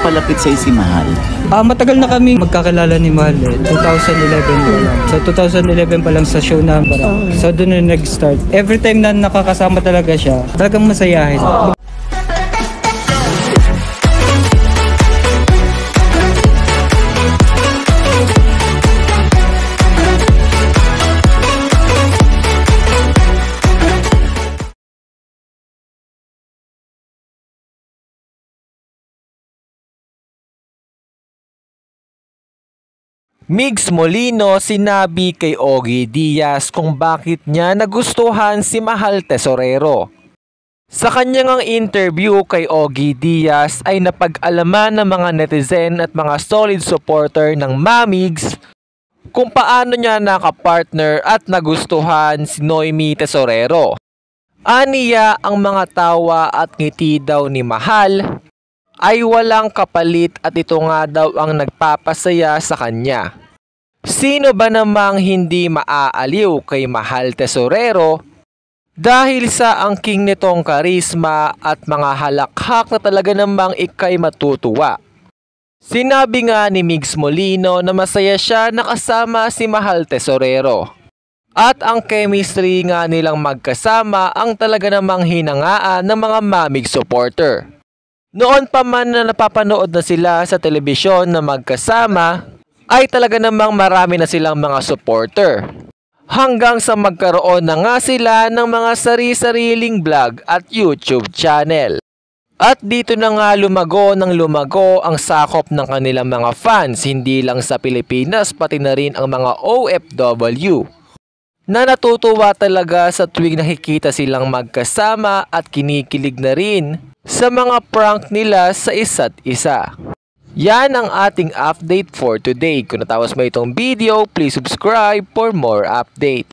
napalapit sa si Mahal? Ah, matagal na kami magkakilala ni Mahal eh. 2011 pa lang. Sa 2011 pa lang sa show na So doon na nag-start. Every time na nakakasama talaga siya, talagang masayahin. Migs Molino sinabi kay Ogie Diaz kung bakit niya nagustuhan si Mahal Tesorero. Sa kanyang ang interview kay Ogie Diaz ay napag-alaman ng mga netizen at mga solid supporter ng Mamigs kung paano niya nakapartner at nagustuhan si Noemi Tesorero. Aniya ang mga tawa at ngiti daw ni Mahal ay walang kapalit at ito nga daw ang nagpapasaya sa kanya. Sino ba namang hindi maaaliw kay Mahal Tesorero dahil sa angking nitong karisma at mga halakhak na talaga namang ikay matutuwa. Sinabi nga ni Migs Molino na masaya siya nakasama si Mahal Tesorero. At ang chemistry nga nilang magkasama ang talaga namang hinangaan ng mga mamig supporter. Noon pa man na napapanood na sila sa telebisyon na magkasama, ay talaga namang marami na silang mga supporter. Hanggang sa magkaroon na nga sila ng mga sari-sariling vlog at YouTube channel. At dito na nga lumago ng lumago ang sakop ng kanilang mga fans hindi lang sa Pilipinas pati na rin ang mga OFW. Na natutuwa talaga sa tuwing nakikita silang magkasama at kinikilig na rin sa mga prank nila sa isa't isa. Yan ang ating update for today. Kung natawas mo itong video, please subscribe for more update.